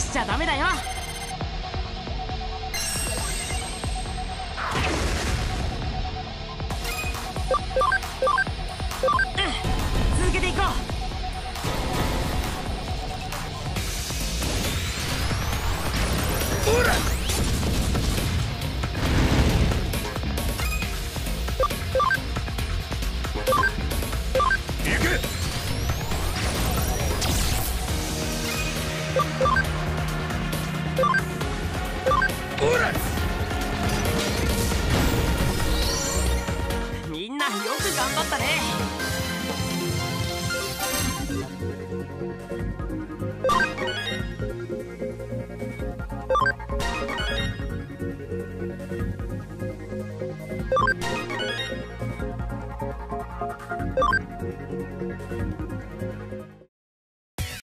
しちゃダメだよ。みんなよく頑張ったね。